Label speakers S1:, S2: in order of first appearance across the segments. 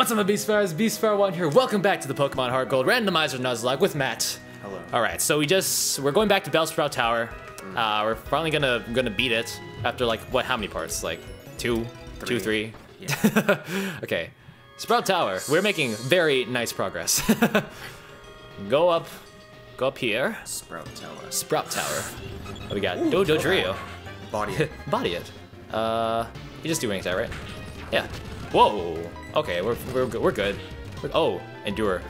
S1: What's up, my Beastfighters? Beastfighter1 here. Welcome back to the Pokemon Heart Gold Randomizer Nuzlocke with Matt.
S2: Hello.
S1: All right, so we just we're going back to Bellsprout Tower. Uh, we're finally gonna gonna beat it after like what? How many parts? Like two, two, three.
S2: Three.
S1: okay, Sprout Tower. We're making very nice progress. go up, go up here.
S2: Sprout Tower.
S1: Sprout Tower. What we got? Dojo Trio.
S2: Body it.
S1: Body it. Uh, you just do wings that, right? Yeah. Whoa. Okay, we're we're good. We're good. We're- oh, endure.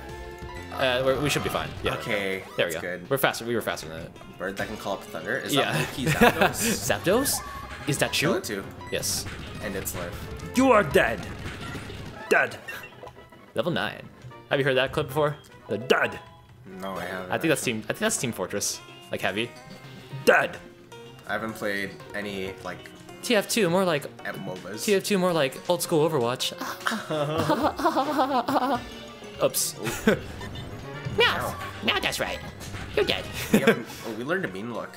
S1: Uh, we're, we should be fine. Yeah.
S2: Okay.
S1: There we
S2: that's
S1: go.
S2: good.
S1: We're faster. We were faster than it.
S2: Bird that can call up thunder. Is
S1: yeah.
S2: that Loki Zapdos?
S1: Zapdos? Is that
S2: Kill
S1: true?
S2: it too.
S1: Yes.
S2: And its life.
S3: You are dead. Dead.
S1: Level nine. Have you heard that clip before? The
S3: Dead.
S2: No, I haven't.
S1: I think that's team. I think that's Team Fortress. Like heavy.
S3: Dead.
S2: I haven't played any like
S1: TF2 more like
S2: MOBAs.
S1: TF2 more like old school Overwatch. Oops.
S4: No, no, that's right. You're dead.
S2: we, haven't- oh, we learned a mean look.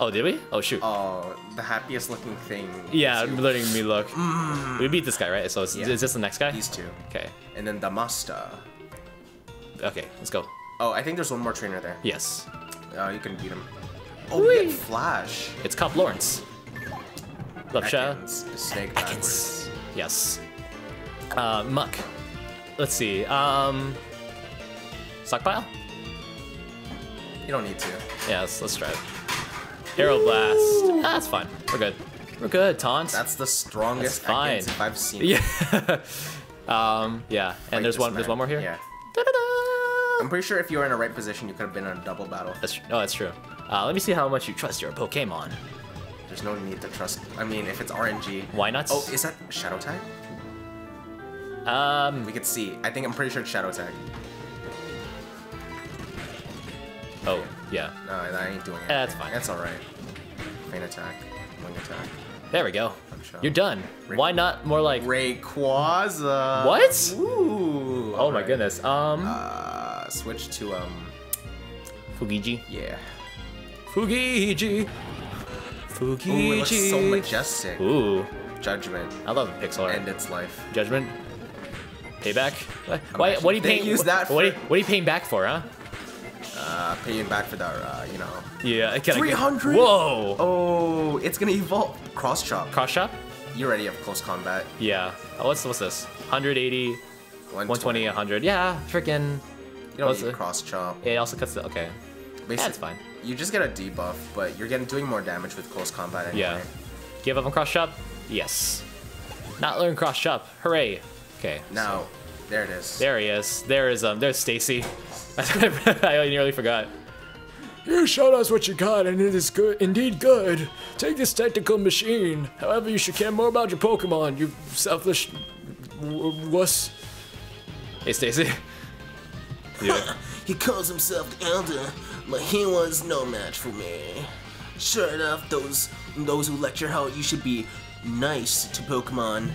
S1: Oh, did we? Oh shoot.
S2: Oh, the happiest looking thing.
S1: yeah,
S2: is you.
S1: letting me look. We beat this guy, right? So it's,
S2: Yeah.
S1: is this the next guy?
S2: These two.
S1: Okay.
S2: And then the Master.
S1: Okay, let's go.
S2: Oh, I think there's one more trainer there.
S1: Yes.
S2: Uh, you can beat him. Oh, we get Flash.
S1: It's Cop Lawrence. Love shot.
S2: Snake backwards.
S1: Yes. Uh, Muck. Let's see. Um, stockpile?
S2: You don't need to.
S1: Yes, let's, let's try it. Aero Blast. Ah, that's fine. We're good. We're good, Taunt.
S2: That's the strongest
S1: That's fine.
S2: Ekans I've seen.
S1: yeah. um, yeah.
S2: Fight
S1: And there's
S2: this
S1: one. There's one more here.
S2: Yeah.
S1: Da-da-da!
S2: I'm pretty sure if you were in a right position, you could have been in a double battle.
S1: That's tr- no, that's true. Uh, let me see how much you trust your Pokemon.
S2: There's no need to trust. I mean, if it's RNG.
S1: Why not?
S2: Oh, is that Shadow Tag?
S1: um,
S2: We could see. I think I'm pretty sure it's Shadow Tag.
S1: oh, yeah.
S2: No, that ain't doing it.
S1: That's fine.
S2: That's alright. Feint attack. Wing attack.
S1: There we go. You're done. Why not more like?
S2: Rayquaza.
S1: What?
S2: Ooh.
S1: Oh my goodness. Um,
S2: Uh, switch to um.
S1: Fugiji.
S2: Yeah.
S1: Fugiji.
S2: Ooh, it looks so majestic.
S1: Ooh,
S2: Judgment.
S1: I love pixel art.
S2: End its life.
S1: Judgment. Payback. What? Why, what are you paying?
S2: use that
S1: what, are you,
S2: for-
S1: what are you paying back for, huh?
S2: Uh, paying back for that. Uh, you know.
S1: Yeah, can
S2: 300?
S1: Whoa.
S2: Oh, it's gonna evolve. Cross chop.
S1: Cross chop.
S2: You already have close combat.
S1: Yeah. Oh, what's what's this? 180, 120, 100. Yeah, freaking.
S2: You don't
S1: what's
S2: need cross chop.
S1: It also cuts the. Okay.
S2: Basi-
S1: That's fine.
S2: You just get a debuff, but you're getting doing more damage with close combat anyway.
S1: Yeah. Give up on cross shop? Yes. Not learn cross shop. Hooray. Okay.
S2: Now, there it is.
S1: There he is. There is um. There's Stacy. I nearly forgot. You showed us what you got, and it is good, indeed good. Take this tactical machine. However, you should care more about your Pokemon. You selfish wuss. Hey, Stacy. Yeah.
S5: He calls himself the Elder, but he was no match for me. Sure enough, those those who lecture how you should be nice to Pokemon,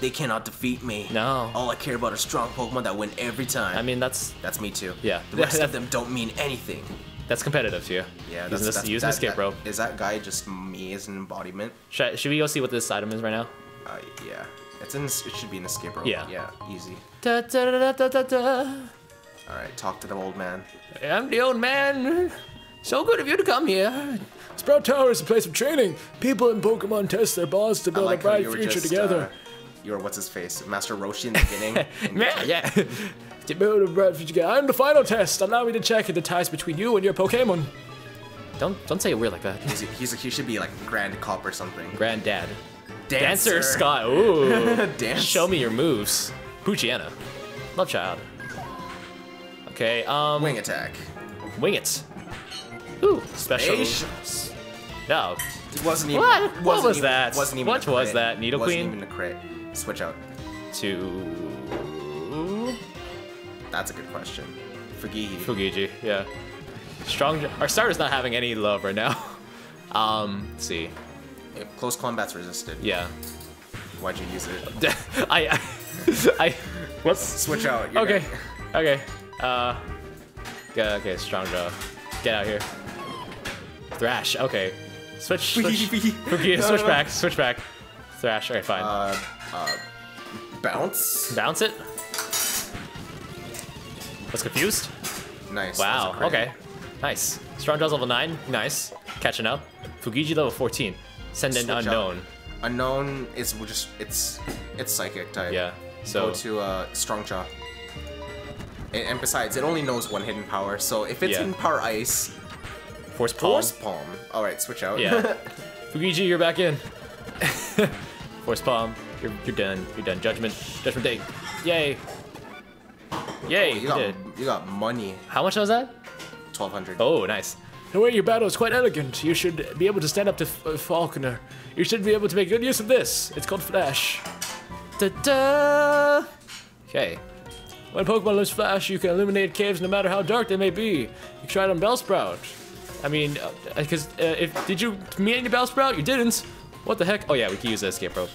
S5: they cannot defeat me.
S1: No.
S5: All I care about are strong Pokemon that win every time.
S1: I mean, that's
S2: That's me too.
S1: yeah.
S5: the rest of them don't mean anything.
S1: that's competitive to you.
S2: Yeah, that's,
S1: this,
S2: that's,
S1: using
S2: that,
S1: escape
S2: that-
S1: rope.
S2: Is that guy just me as an embodiment?
S1: Should, I- should we go see what this item is right now?
S2: Uh, yeah. It's in. It should be an escape rope.
S1: Yeah.
S2: Yeah. Easy.
S1: Da, da, da, da, da, da.
S2: All right. Talk to the old man.
S1: I'm the old man. So good of you to come here. Sprout Tower is a place of training. People in Pokemon test their bonds to build
S2: like
S1: a
S2: how
S1: bright
S2: you were
S1: future
S2: just,
S1: together.
S2: Uh, you were what's his face, Master Roshi in the beginning. and
S1: yeah, yeah. to build a bright future together. I'm the final test. Allow me to check the ties between you and your Pokemon. Don't don't say it weird like that.
S2: He's, he's he should be like Grand Cop or something.
S1: Granddad. Dancer Scott. Ooh.
S2: Dance.
S1: Show me your moves. Poochyena. Love child. Okay, um
S2: Wing attack.
S1: wing it. Ooh, special.
S2: Space.
S1: No.
S2: It wasn't even.
S1: What? What
S2: wasn't
S1: was
S2: even-
S1: that?
S2: Wasn't even.
S1: What was that? Needle
S2: wasn't
S1: Queen?
S2: even a crit. Switch out.
S1: To
S2: That's a good question. Fugihi.
S1: Fugiji, yeah. Strong our starter's not having any love right now. Um, let's see.
S2: If close combat's resisted.
S1: Yeah.
S2: Why'd you use it?
S1: I I, I whoops.
S2: Switch out.
S1: Okay. Okay. Uh yeah, okay, strong jaw. Get out here. Thrash, okay. Switch switch
S2: Fugi-
S1: Fugi,
S2: No,
S1: switch back, switch back. Thrash, okay, fine.
S2: Uh, uh, Bounce.
S1: Bounce it. Was confused?
S2: Nice.
S1: Wow.
S2: That's a crit.
S1: Okay. Nice. Strong Jaws level nine. Nice. Catching up. Fugiji level 14. Send an
S2: Switch out.
S1: unknown.
S2: Unknown is just it's it's psychic type.
S1: Yeah. So
S2: Go to uh, strong jaw. And, and besides, it only knows one hidden power. So if it's
S1: Yeah.
S2: hidden power ice,
S1: force palm.
S2: force palm. All right, switch out.
S1: Yeah. Fugiji, you're back in. force palm. You're you're done. You're done. Judgment. Judgment day. Yay. Yay.
S2: you
S1: you
S2: got
S1: did.
S2: you got money.
S1: How much was that?
S2: Twelve hundred.
S1: Oh, nice.
S6: The way your battle is quite elegant. You should be able to stand up to F- uh, Falconer. You should be able to make good use of this. It's called Flash.
S1: Da da. Okay.
S6: When Pokemon lose Flash, you can illuminate caves no matter how dark they may be. You it on Bellsprout.
S1: I mean, because uh, if did you meet any Bellsprout? You didn't. What the heck? Oh yeah, we can use the escape rope.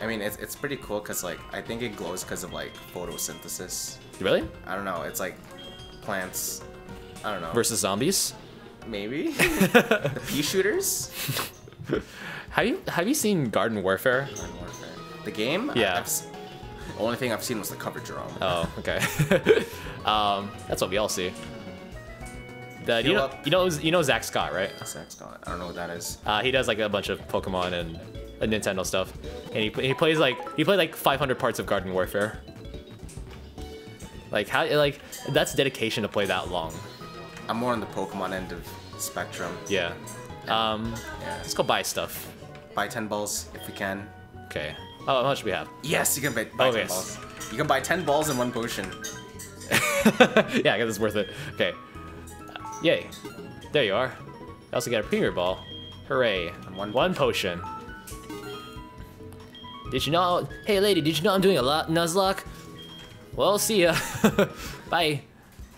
S2: I mean, it's, it's pretty cool because like I think it glows because of like photosynthesis.
S1: Really?
S2: I don't know. It's like plants. I don't know.
S1: Versus zombies?
S2: Maybe the pea shooters.
S1: Have you have you seen Garden Warfare?
S2: Modern Warfare. The game.
S1: Yeah.
S2: I've, only thing I've seen was the cover drum.
S1: Oh, okay. um, that's what we all see. The, you know,
S2: up.
S1: you know, you know Zach Scott, right?
S2: Zach Scott. I don't know what that is.
S1: Uh, he does like a bunch of Pokemon and uh, Nintendo stuff, and he he plays like he played like 500 parts of Garden Warfare. Like how like that's dedication to play that long.
S2: I'm more on the Pokemon end of spectrum.
S1: Yeah. Um,
S2: Yeah.
S1: let's go buy stuff.
S2: Buy 10 balls if we can.
S1: Okay. Oh, how much do we have?
S2: Yes, you can buy, buy
S1: Oh,
S2: 10
S1: yes.
S2: balls. You can buy 10 balls and one potion.
S1: yeah, I guess it's worth it. Okay. Uh, yay. There you are. I also got a premier ball. Hooray.
S2: And one
S1: one potion. Did you know? Hey, lady, did you know I'm doing a lot, Nuzlocke? Well, see ya. Bye.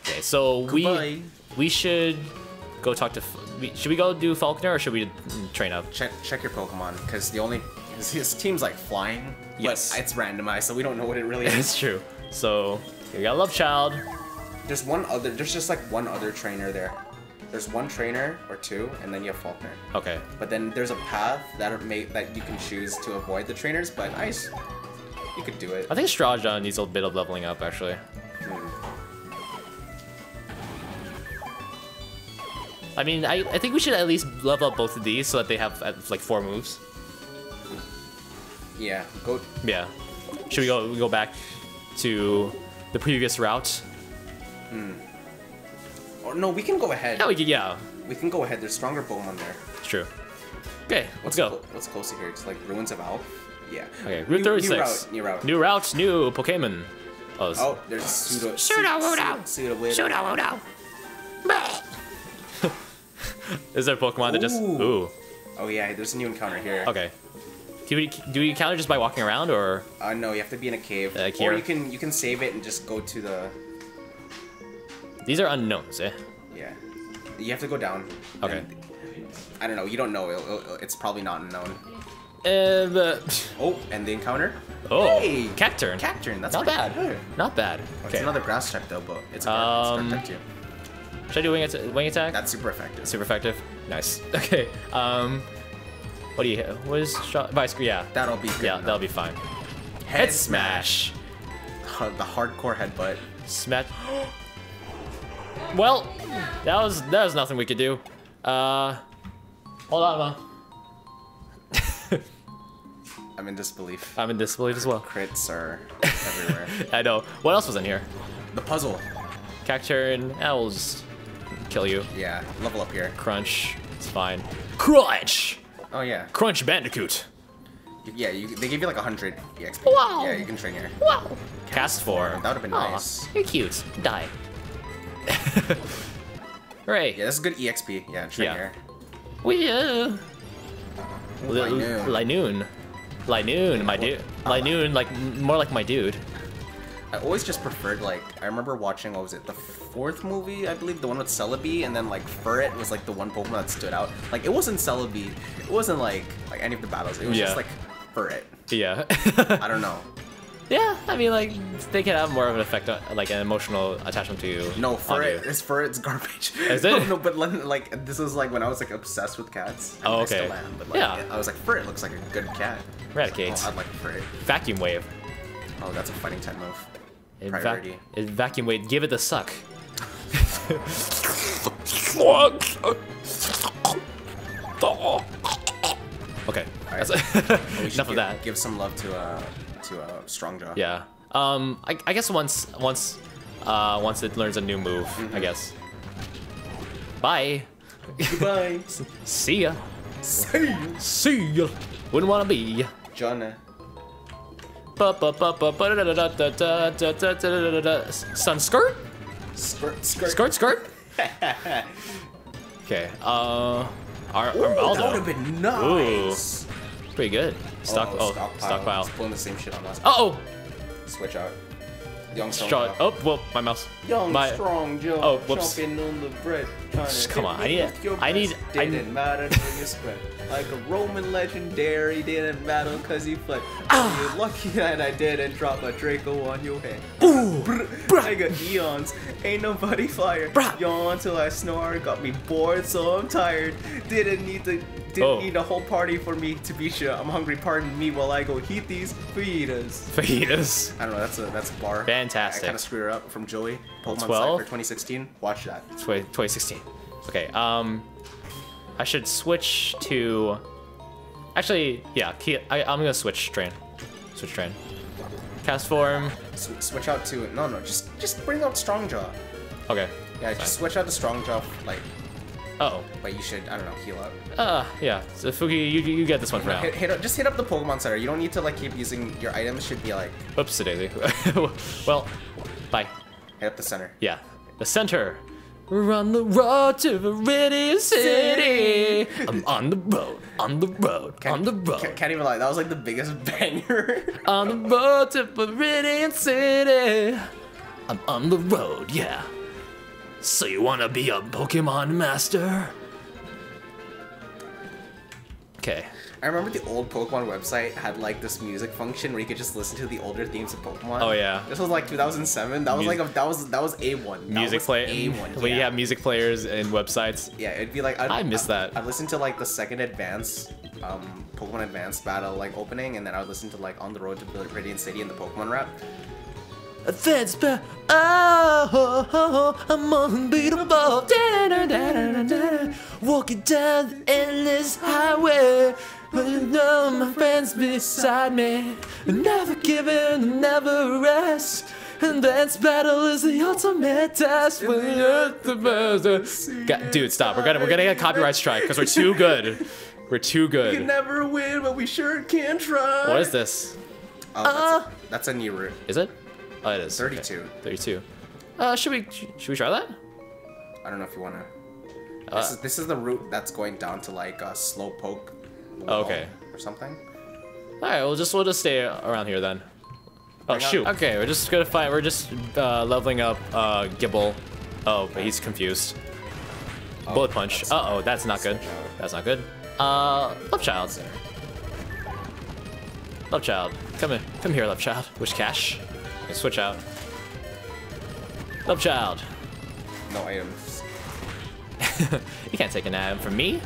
S1: Okay, so
S2: Goodbye.
S1: we we should go talk to. Should we go do Falconer or should we train up?
S2: Check check your Pokemon, because the only his, his team's like flying.
S1: Yes.
S2: But it's randomized, so we don't know what it really is.
S1: It's true. So we got Love Child.
S2: there's one other. There's just like one other trainer there. There's one trainer or two, and then you have Falkner.
S1: Okay.
S2: But then there's a path that made that you can choose to avoid the trainers. But nice, you could do it.
S1: I think Strahd needs a bit of leveling up actually. Hmm. I mean, I, I think we should at least level up both of these so that they have like four moves.
S2: Yeah, go.
S1: Yeah. Should we go we go back to the previous route? Hmm.
S2: Or no, we can go ahead.
S1: Yeah, we could, yeah,
S2: We can go ahead. There's stronger Pokemon there.
S1: it's true. Okay, let's go.
S2: Clo- What's closer here? It's like Ruins of Alph. Yeah.
S1: Okay,
S2: New-
S1: Route 36.
S2: New route. New route.
S1: New route, new Pokemon. Oh,
S2: Oh, there's pseudo. Pseudo. Pseudo.
S4: Pseudo-Wudo. Bleh.
S1: is there a Pokemon that just
S2: Ooh.
S1: ooh?
S2: Oh yeah, there's a new encounter here.
S1: Okay. Do we do we encounter just by walking around or?
S2: Uh, no, you have to be in a cave.
S1: Like
S2: or you can you can save it and just go to the
S1: These are unknowns, eh?
S2: yeah. You have to go down.
S1: Okay.
S2: I don't know. You don't know. It'll- it'll- it's probably not unknown.
S1: Uh, but-
S2: Oh, and the encounter.
S1: oh,
S2: Hey!
S1: Cacturne.
S2: Cacturne. That's
S1: Not bad.
S2: good.
S1: Not bad.
S2: It's
S1: Okay.
S2: another grass type though, but it's a
S1: Um,
S2: um, type too.
S1: Should I do wing, atta- wing attack?
S2: That's super effective.
S1: super effective. Nice. Okay. Um, what do you? What is shot? Vice? Yeah.
S2: That'll be good
S1: Yeah,
S2: enough.
S1: that'll be fine.
S2: Head,
S1: Head smash.
S2: The hardcore headbutt.
S1: Smash. well, that was that was nothing we could do. Uh, hold on, mom.
S2: I'm in disbelief.
S1: I'm in disbelief as well.
S2: Crits are everywhere.
S1: I know. What else was in here?
S2: The puzzle.
S1: Cacturne. I will just kill you.
S2: Yeah, level up here.
S1: Crunch. It's fine. Crunch.
S2: Oh yeah.
S1: Crunch Bandicoot.
S2: Yeah, you, they give you like 100 EXP.
S4: Wow.
S2: Yeah, you can train here.
S4: Wow.
S1: Castform.
S2: That would have been
S1: Aw,
S2: nice.
S1: You're cute. Die. Hooray.
S2: Yeah, this is good EXP. Yeah, train
S1: Yeah.
S2: here.
S1: We uh.
S2: Linoone.
S1: Linoone. Linoone, my dude. Linoone, like more like my dude.
S2: I always just preferred like I remember watching what was it the fourth movie I believe the one with Celebi and then like Furret was like the one Pokemon that stood out like it wasn't Celebi it wasn't like like any of the battles it was
S1: Yeah.
S2: just like Furret
S1: Yeah.
S2: I don't know
S1: Yeah, I mean, like they can have more of an effect, on, like an emotional attachment to you.
S2: No, for
S1: you.
S2: for it's garbage.
S1: Is it?
S2: Oh, no, but like- like this was like when I was like obsessed with cats. I
S1: Oh,
S2: mean, I
S1: okay.
S2: still am, but like,
S1: Yeah.
S2: I was like, Fur, it looks like a good cat.
S1: Eradicate.
S2: Oh, I'd like Fur.
S1: Vacuum wave.
S2: Oh, that's a fighting type move. Priority.
S1: in vacuum wave. Give it the suck. okay.
S2: Alright.
S1: That's
S2: We should
S1: enough of that.
S2: Give some love to uh to uh Strongjaw.
S1: Yeah. Um. I, I guess once once uh once it learns a new move,
S2: Mm-hmm.
S1: I guess. Bye.
S2: Goodbye.
S1: See ya.
S2: See you,
S1: See ya. Wouldn't wanna be.
S2: John.
S1: Sun skirt?
S2: Skirt, skirt.
S1: Skirt? Okay. Uh. Ar
S2: Ooh, that would've been nice.
S1: Pretty good. Stock. Oh,
S2: stockpile.
S1: stockpile.
S2: It's pulling the same shit on us.
S1: Uh oh.
S2: Switch out. Young
S1: Shot.
S2: Strongjaw.
S1: Oh, well, my mouse.
S2: Young
S1: my.
S2: strong Joe
S1: Oh, whoops.
S2: chomping on the bread.
S1: Come on, I need- I need-
S2: Didn't
S1: need-
S2: matter when you spread. Like a Roman legendary, didn't matter cause you fled.
S1: Ah.
S2: You're lucky that I didn't drop a Draco on your head. Ooh, I got eons. Ain't nobody fire.
S1: Bruh.
S2: Yawn till I snore. Got me bored, so I'm tired. Didn't need to. Didn't
S1: Oh.
S2: need a whole party for me to be sure. I'm hungry. Pardon me while I go heat these fajitas.
S1: Fajitas.
S2: I don't know. That's a that's a bar.
S1: Fantastic.
S2: I kind of screwed her up from Joey. Pokemon
S1: 12?
S2: Cypher 2016. Watch that.
S1: 20, 2016. Okay, um, I should switch to. Actually, yeah, I, I'm gonna switch train. Switch train. Castform.
S2: S- switch out to no no just just bring out Strongjaw.
S1: Okay.
S2: Yeah, just switch out to Strongjaw. Like,
S1: Oh.
S2: but you should I don't know heal up.
S1: Uh, yeah. So Fuki, you, you get this one for now.
S2: Hit, hit up, just hit up the Pokemon Center. You don't need to like keep using your items. Should be like
S1: Oops, daisy. well, bye.
S2: hit up the center.
S1: Yeah. The center. We're on the road to Viridian City. I'm on the road, on the road, on the road.
S2: Can't, can't even lie. That was like the biggest banger.
S1: On the road to Viridian City. I'm on the road, yeah. So you wanna be a Pokemon master? Okay.
S2: I remember the old Pokemon website had like this music function where you could just listen to the older themes of Pokemon.
S1: Oh, yeah.
S2: This was like 2007. That was like a, that was that was a one.
S1: Music play
S2: A1.
S1: when you
S2: yeah.
S1: have music players and websites.
S2: Yeah, it'd be like I'd,
S1: I miss that.
S2: I'd listen to like the second advance, um, Pokemon Advance battle like opening, and then I would listen to like On the Road to Radiant City and the Pokemon rap.
S1: That's ba- oh, oh, oh, I'm unbeatable. Da-da-da-da-da-da. Walking down the endless highway. With all my friends beside me. Never giving, never rest. And dance battle is the ultimate test when you're the best. God, dude, stop. We're gonna we're gonna get a copyright strike because we're too good. We're too good.
S2: We can never win, but we sure can try.
S1: What is this?
S2: Oh, that's, a, that's a new route.
S1: Is it? Oh, it is.
S2: 32.
S1: Okay. 32. Uh, should we should we try that?
S2: I don't know if you wanna.
S1: Uh,
S2: This is this is the route that's going down to like a slow poke.
S1: Oh, okay.
S2: Or something.
S1: All right, we'll just we'll just stay around here then. Oh shoot. Okay, we're just gonna find. We're just uh, leveling up uh, Gible. Oh, but he's confused. Bullet punch. Uh oh, that's not good. That's not good. Uh, love child. Love child. Come in. Come here, love child. Wish cash. Switch out. Love child.
S2: No items.
S1: You can't take an item from me.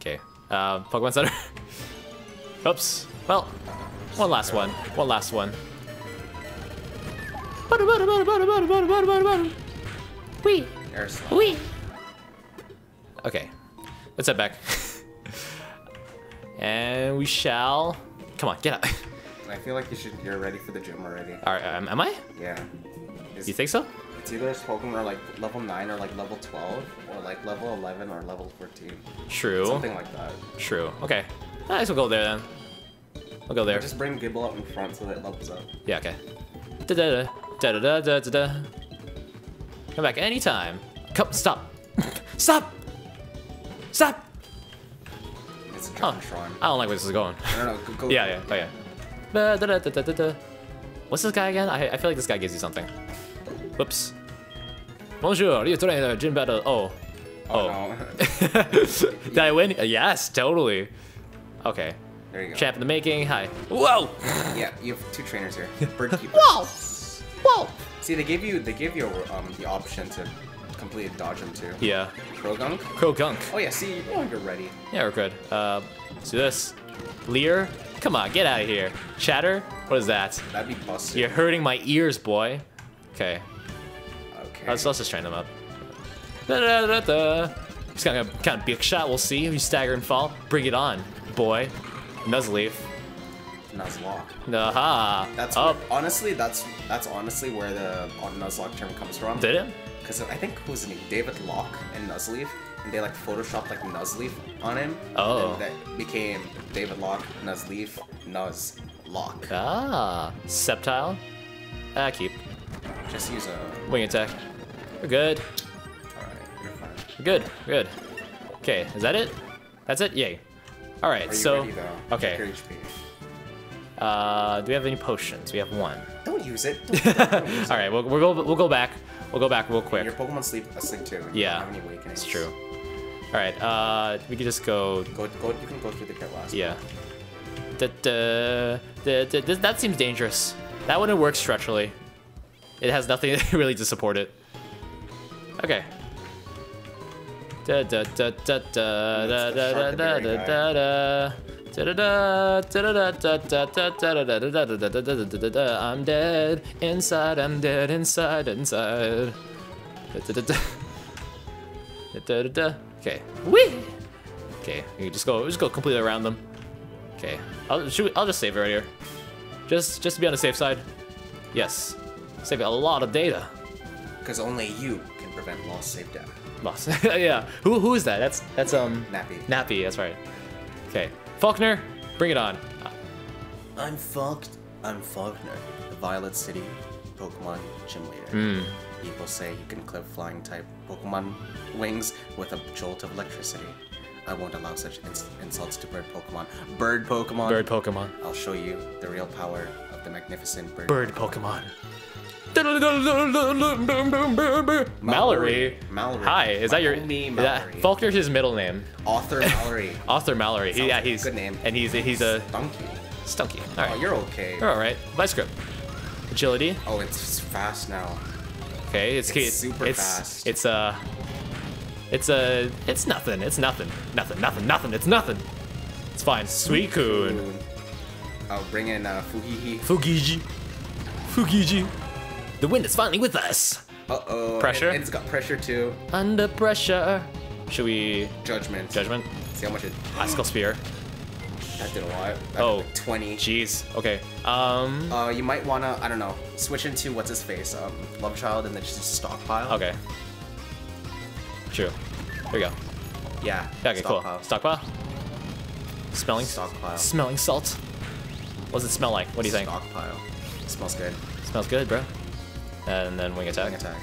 S1: Okay. Uh, Pokemon Center. Oops. Well, one last one. One last one. Wee. Wee. Okay. Let's head back. and we shall. Come on, get up.
S2: I feel like you should. You're ready for the gym already.
S1: All right, um, am I?
S2: Yeah.
S1: You think so?
S2: It's either Pokemon are like level 9 or like level 12, or like level 11 or level 14.
S1: True.
S2: Something like that.
S1: True. Okay. I guess we'll go there then. We'll go there.
S2: Just bring Gible up in front so that it levels up.
S1: Yeah, okay. Da da da da da da da da. Come back anytime. Come, stop. stop! Stop!
S2: It's a
S1: Oh,
S2: Jumptron.
S1: I don't like where this is going.
S2: No, no, go, go.
S1: yeah, yeah, oh yeah. Da, da, da, da, da, da, da. What's this guy again? I, I feel like this guy gives you something. Whoops. Bonjour, you train a gym battle. Oh.
S2: Oh,
S1: Oh.
S2: no.
S1: Did I win? Yes, totally. Okay.
S2: There you go.
S1: Champ in the making. Hi. Whoa!
S2: Yeah, you have two trainers here. Bird keeper.
S4: Whoa! Whoa!
S2: See, they gave you they gave you um, the option to completely dodge them too.
S1: Yeah.
S2: Croagunk.
S1: Crow Gunk.
S2: Oh yeah, see, you know you're ready.
S1: Yeah, we're good. Uh, let's do this. Leer? Come on, get out of here. Chatter? What is that?
S2: That'd be busted.
S1: You're hurting my ears, boy. Okay.
S2: Okay.
S1: Let's, let's just train them up. Da, da, da, da. He's got a kind of big shot. We'll see. If you stagger and fall, bring it on, boy. Nuzleaf.
S2: Nuzlocke.
S1: Aha.
S2: That's
S1: up.
S2: where- honestly that's that's honestly where the Nuzlocke term comes from.
S1: Did it?
S2: Because I think who was name? David Locke and Nuzleaf, and they like photoshopped like Nuzleaf on him.
S1: Oh.
S2: And that became David Locke, Nuzleaf, Nuz, Locke.
S1: Ah. Sceptile. Ah, keep.
S2: Just use a.
S1: Wing attack. We're good.
S2: Alright, you're fine.
S1: We're good. Good. Okay, is that it? That's it? Yay. Alright, so.
S2: ready
S1: okay.
S2: Check your HP.
S1: Uh, do we have any potions? We have one.
S2: Don't use it. Don't, don't use it.
S1: All right, we'll, we'll go. We'll go back. We'll go back real quick.
S2: Your Pokemon sleep asleep too.
S1: Yeah,
S2: Don't have any.
S1: It's true. All right. Uh, we can just go.
S2: Go, go. You can go through the pit last.
S1: Yeah. Da, da, da, da- that seems dangerous. That wouldn't work structurally. It has nothing really to support it. Okay.
S2: The the
S1: da da da da da da da da da da I'm dead inside. I'm dead inside. Inside. Da da da. Okay. Whee! Okay, you just go, just go completely around them. Okay, I'll should we, I'll just save it right here, just just to be on the safe side. Yes, save a lot of data.
S2: Because only you can prevent lost save data.
S1: Lost. yeah. Who who is that? That's that's um
S2: Nappy.
S1: Nappy. That's right. Okay, Falkner, bring it on.
S2: I'm fucked. I'm Falkner, the Violet City Pokemon Gym Leader.
S1: Hmm.
S2: People say you can clip flying type Pokemon wings with a jolt of electricity. I won't allow such ins- insults to bird Pokemon. Bird Pokemon.
S1: Bird Pokemon.
S2: I'll show you the real power of the magnificent bird.
S1: Bird Pokemon. Mallory.
S2: Mallory.
S1: Hi, is that your? Is that- Falkner's his middle name.
S2: Author Mallory.
S1: Author Mallory. He, yeah, he's
S2: good name.
S1: And he's he's a
S2: Donkey.
S1: stunky. Oh, all
S2: Oh, you're okay.
S1: you're all right. Vice grip. Agility.
S2: Oh, it's fast now.
S1: Okay, it's
S2: It's super
S1: it's,
S2: fast.
S1: It's uh, it's uh, it's nothing. It's nothing. Nothing. Nothing. Nothing. It's nothing. It's fine. Sweet Suicune.
S2: I'll bring in uh, Fuhihi.
S1: Fugiji. Fugiji. The wind is finally with us.
S2: Uh oh.
S1: Pressure?
S2: And, and it's got pressure too.
S1: Under pressure. Should we
S2: Judgment.
S1: judgment?
S2: See how much it.
S1: Icicle spear.
S2: That did a lot. That
S1: Oh.
S2: like 20.
S1: Jeez. Okay. Um.
S2: Uh, you might wanna, I don't know, switch into what's his face, um, Love Child, and then just stockpile.
S1: Okay. True. There we go.
S2: Yeah.
S1: Okay,
S2: stockpile.
S1: cool. Stockpile. Smelling.
S2: Stockpile.
S1: Smelling salt. What does it smell like? What do you think?
S2: Stockpile. smells good.
S1: Smells good, bro. And then wing attack.
S2: Wing attack.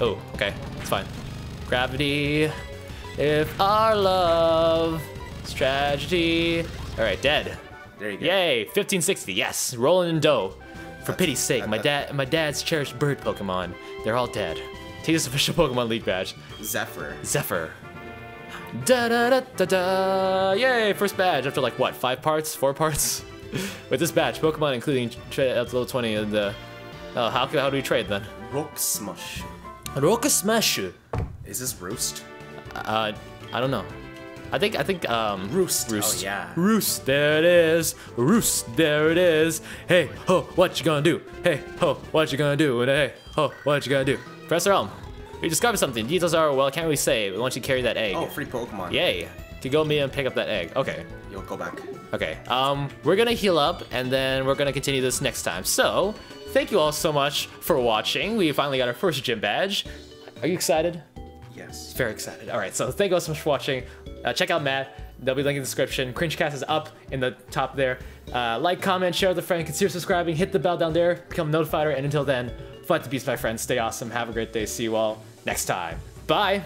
S1: Oh, okay. It's fine. Gravity. If our love tragedy. All right, dead.
S2: There you go.
S1: Yay, 1560. Yes, rolling in dough. For pity's sake,
S2: that-
S1: my dad, my dad's cherished bird Pokemon. They're all dead. Take this official Pokemon League badge.
S2: Zephyr.
S1: Zephyr. Da da da da da! Yay! First badge after like what? Five parts? Four parts? With this badge, Pokemon including trade at level 20 and the. Uh, how how do we trade then?
S2: Rock Smush.
S1: Roka Smash.
S2: Is this Roost?
S1: Uh, I don't know. I think I think um
S2: Roost.
S1: Roost.
S2: Oh, yeah.
S1: Roost. There it is. Roost. There it is. Hey ho, what you gonna do? Hey ho, what you gonna do? And hey ho, what you gonna do? Professor Elm, we discovered something. Details are well, I can't really say. We want you to carry that egg.
S2: Oh, free Pokemon.
S1: Yay! To go meet and pick up that egg. Okay.
S2: You'll go back.
S1: Okay. Um, we're gonna heal up and then we're gonna continue this next time. So, thank you all so much for watching. We finally got our first gym badge. Are you excited?
S2: Yes.
S1: Very excited. All right. So thank you all so much for watching. Uh, check out Matt. There'll be a link in the description. Cringecast is up in the top there. Uh, like, comment, share with a friend. Consider subscribing. Hit the bell down there. Become notified. And until then, fight the beast, my friends. Stay awesome. Have a great day. See you all next time. Bye.